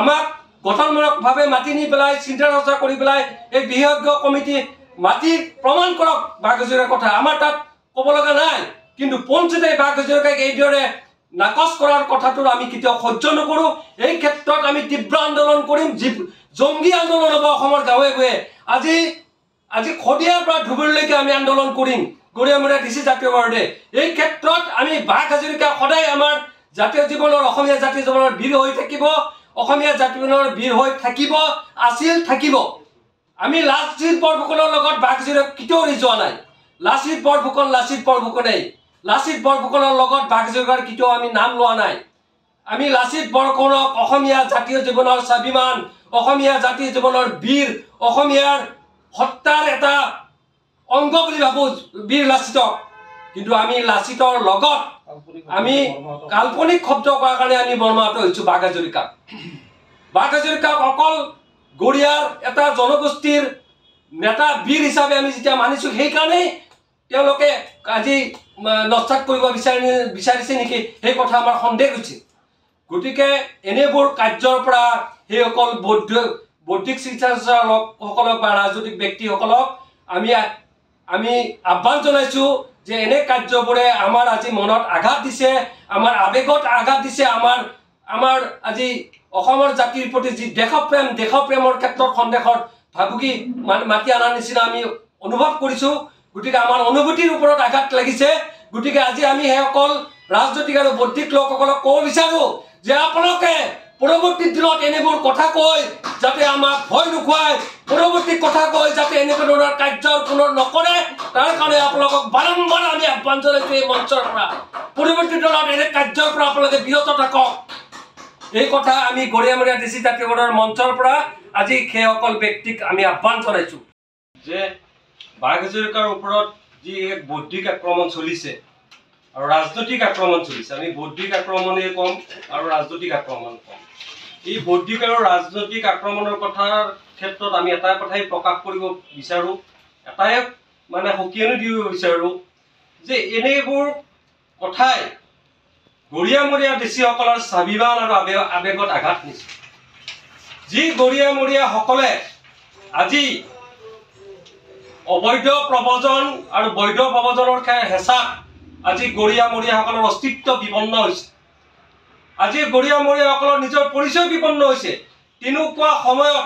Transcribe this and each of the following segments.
আমাক গঠনমূলকভাৱে মাতি নি পেলাই চিন্তা চৰ্চা কৰি পেলাই এই বিশেষজ্ঞ কমিটি মাতি প্ৰমাণ কৰক বাঘ হাজৰিকাৰ কথা। আমাৰ তাত ক'ব লগা নাই কিন্তু পঞ্চায়তে হাজৰিকাক এইদৰে নাকচ কৰাৰ কথাটো আমি কেতিয়াও সহ্য নকৰোঁ। এই ক্ষেত্ৰত আমি তীব্ৰ আন্দোলন কৰিম যি জংগী আন্দোলন হ'ব অসমৰ গাঁৱে গাঁৱে। আজি আজি শদিয়াৰ পৰা ধুবুৰীলৈকে আমি আন্দোলন কৰিম গৰিয়ামৰীয়া ডি চি জাতীয় বাৰ্ডে। এই ক্ষেত্ৰত আমি বাঘ হাজৰিকা সদায় আমাৰ জাতীয় জীৱনৰ অসমীয়া জাতীয় জীৱনৰ বীৰ হৈ থাকিব। অসমীয়া জীৱনৰ বীৰ হৈ থাকিব আছিল থাকিব। আমি লাচিত বৰফুকনৰ লগত বাঘ কেতিয়াও এৰি যোৱা নাই। লাচিত বৰফুকন লাচিত বৰফুকনেই লাচিত বৰফুকনৰ লগত বাঘ কেতিয়াও আমি নাম লোৱা নাই। আমি লাচিত বৰফুকনক অসমীয়া জাতীয় জীৱনৰ স্বাভিমান অসমীয়া জাতীয় জীৱনৰ বীৰ অসমীয়াৰ সত্তাৰ এটা অংগ বুলি ভাবোঁ বীৰ লাচিতক। কিন্তু আমি লাচিতৰ লগত আমি কাল্পনিক শব্দ কৰাৰ কাৰণে আমি বৰ্মাহত হৈছোঁ বাঘ হাজৰিকাক বাঘ হাজৰিকাক অকল গৰিয়াৰ এটা জনগোষ্ঠীৰ নেতা বীৰ হিচাপে আমি যেতিয়া মানিছোঁ সেইকাৰণেই তেওঁলোকে আজি নস্থাত কৰিব বিচাৰি বিচাৰিছে নেকি? সেই কথা আমাৰ সন্দেহ হৈছে। গতিকে এনেবোৰ কাৰ্যৰ পৰা সেইসকল বৌদ্ধ বৌদ্ধিক চিকিৎসা লোকসকলক বা ৰাজনৈতিক ব্যক্তিসকলক আমি আমি আহ্বান জনাইছোঁ যে এনে কাৰ্যবোৰে আমাৰ আজি মনত আঘাত দিছে আমাৰ আৱেগত আঘাত দিছে আমাৰ আমাৰ আজি অসমৰ জাতিৰ প্ৰতি যি দেশপ্ৰেম দেশপ্ৰেমৰ ক্ষেত্ৰত সন্দেহত ভাবুকি মাতি অনাৰ নিচিনা আমি অনুভৱ কৰিছোঁ। গতিকে আমাৰ অনুভূতিৰ ওপৰত আঘাত লাগিছে। গতিকে আজি আমি সেইসকল ৰাজনৈতিক আৰু বৌদ্ধিক লোকসকলক ক'ব বিচাৰোঁ যে আপোনালোকে পৰৱৰ্তী দিনত এনেবোৰ কথা কৈ যাতে আমাক ভয় নোখোৱাই পৰৱৰ্তী কথা কৈ যাতে এনেকুৱা ধৰণৰ কাৰ্য পুনৰ নকৰে তাৰ কাৰণে আপোনালোকক বাৰম্বাৰ আমি আহ্বান জনাইছোঁ এই মঞ্চৰ পৰা। পৰৱৰ্তী দিনত এনে কাৰ্যৰ পৰা আপোনালোকে বিৰত থাকক। এই কথা আমি গৰিয়ামৰীয়া ডি চি জাতীয় বোৰ্ডৰ মঞ্চৰ পৰা আজি সেইসকল ব্যক্তিক আমি আহ্বান জনাইছোঁ। যে বাঘ হাজৰিকাৰ ওপৰত যি এক বৌদ্ধিক আক্ৰমণ চলিছে আৰু ৰাজনৈতিক আক্ৰমণ চলিছে। আমি বৌদ্ধিক আক্ৰমণেই ক'ম আৰু ৰাজনৈতিক আক্ৰমণ ক'ম। এই বৌদ্ধিক আৰু ৰাজনৈতিক আক্ৰমণৰ কথাৰ ক্ষেত্ৰত আমি এটা কথাই প্ৰকাশ কৰিব বিচাৰোঁ এটাই মানে সকিয়ানি দিব বিচাৰোঁ যে এনেবোৰ কথাই গৰিয়ামৰীয়া দেশীসকলৰ স্বাভিমান আৰু আবে আৱেগত আঘাত নিছে। যি গৰিয়ামৰীয়াসকলে আজি অবৈধ প্ৰবজন আৰু বৈধ প্ৰবজনৰ হেঁচাত আজি গৰিয়ামৰীয়াসকলৰ অস্তিত্ব বিপন্ন হৈছে। আজি গৰিয়ামৰীয়াসকলৰ নিজৰ পৰিচয় বিপন্ন হৈছে। তেনেকুৱা সময়ত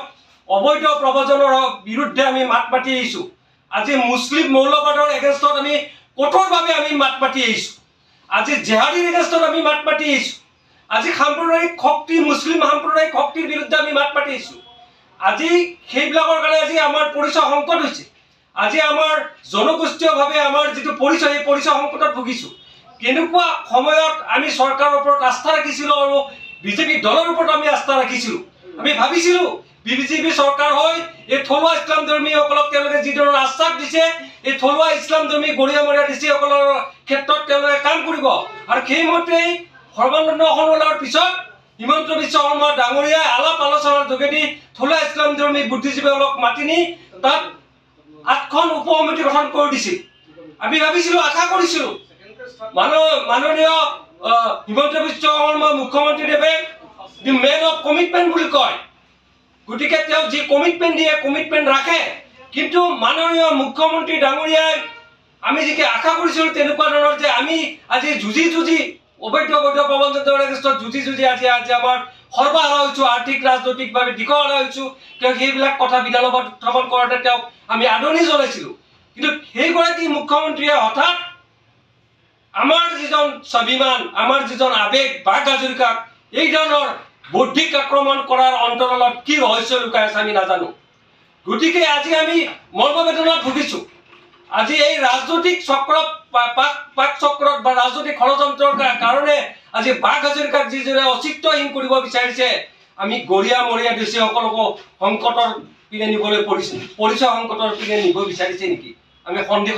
অবৈধ প্ৰবজনৰ বিৰুদ্ধে আমি মাত মাতি আহিছোঁ। আজি মুছলিম মৌলবাদৰ এগেইনষ্টত আমি কঠোৰভাৱে আমি মাত মাতি আহিছোঁ। আজি জেহাদীৰ এগেইনষ্টত আমি মাত মাতি আহিছোঁ। আজি সাম্প্ৰদায়িক শক্তি মুছলিম সাম্প্ৰদায়িক শক্তিৰ বিৰুদ্ধে আমি মাত মাতি আহিছোঁ। আজি সেইবিলাকৰ কাৰণে আজি আমাৰ পৰিচয় সংকট হৈছে। আজি আমাৰ জনগোষ্ঠীয়ভাৱে আমাৰ যিটো পৰিচয় সেই পৰিচয় সংকটত ভুগিছোঁ। কেনেকুৱা সময়ত আমি চৰকাৰৰ ওপৰত আস্থা ৰাখিছিলোঁ আৰু বিজেপি দলৰ ওপৰত আমি আস্থা ৰাখিছিলোঁ? আমি ভাবিছিলোঁ বিজেপি চৰকাৰ হৈ এই থলুৱা ইছলাম ধৰ্মীসকলক তেওঁলোকে যিধৰণৰ আশ্বাস দিছে এই থলুৱা ইছলাম ধৰ্মী গৰিয়ামৰীয়া ডিচিসকলৰ ক্ষেত্ৰত তেওঁলোকে কাম কৰিব। আৰু সেইমতেই সৰ্বানন্দ সোণোৱালৰ পিছত হিমন্ত বিশ্ব শৰ্মা ডাঙৰীয়াই আলাপ আলোচনাৰ যোগেদি থলুৱা ইছলাম ধৰ্মী বুদ্ধিজীৱীসকলক মাতি নি তাত আঠখন উপ সমিতি গঠন কৰি দিছিল। আমি ভাবিছিলোঁ আশা কৰিছিলোঁ মাননীয় হিমন্ত বিশ্ব শৰ্মা মুখ্যমন্ত্ৰীদেৱে দি মেন অফ কমিটমেণ্ট বুলি কয়। গতিকে তেওঁ যি কমিটমেণ্ট দিয়ে কমিটমেণ্ট ৰাখে। কিন্তু মাননীয় মুখ্যমন্ত্ৰী ডাঙৰীয়াই আমি যিকে আশা কৰিছিলোঁ তেনেকুৱা ধৰণৰ যে আমি আজি যুঁজি যুঁজি অবৈধ অবৈধ প্ৰবঞ্চনৰ এগেষ্টত যুঁজি যুঁজি আজি আজি আমাৰ সৰ্বহাৰা হৈছোঁ আৰ্থিক ৰাজনৈতিকভাৱে দিশহাৰা হৈছোঁ তেওঁ সেইবিলাক কথা বিধানসভাত উত্থাপন কৰোঁতে তেওঁক আমি আদৰণি জনাইছিলোঁ। কিন্তু সেইগৰাকী মুখ্যমন্ত্ৰীয়ে হঠাৎ আমাৰ যিজন স্বাভিমান আমাৰ যিজন আৱেগ বাঘ হাজৰিকাক এই ধৰণৰ বৌদ্ধিক আক্ৰমণ কৰাৰ অন্তৰালত কি ৰহস্য লুকাই আছে আমি নাজানো। গতিকে আজি আমি মৰ্মবেদনাত ভুগিছোঁ আজি এই ৰাজনৈতিক চক্ৰত পাক চক্ৰত বা ৰাজনৈতিক ষড়যন্ত্ৰৰ কাৰণে আজি বাঘ হাজৰিকাক যিজনে অচিত্ৰহীন কৰিব বিচাৰিছে আমি গৰিয়া মৰিয়া দেশীসকলকো সংকটৰ পিনে নিবলৈ পৰিছে পৰিচয় সংকটৰ পিনে নিব বিচাৰিছে নেকি? আমি সন্দেহ